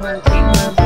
working